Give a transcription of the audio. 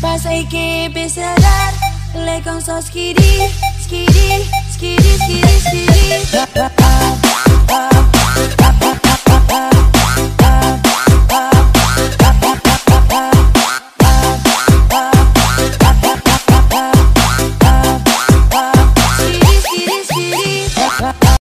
Pasa y que empiece a darle con sos skiri,